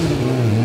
Oh,